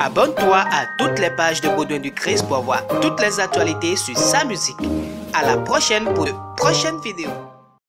Abonne-toi à toutes les pages de Baudouin du Christ pour avoir toutes les actualités sur sa musique. À la prochaine pour de prochaines vidéos.